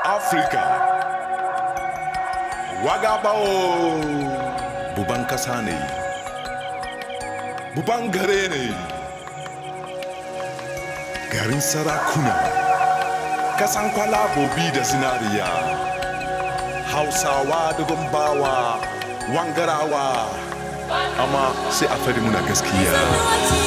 afirka Wagabawo Buban kasa ne Buban gare ne Garin sarakuna. Kasan kwalabobi da zinariya Hausawa da gombawa Wangarawa. Amma sai a fari muna gaskiya.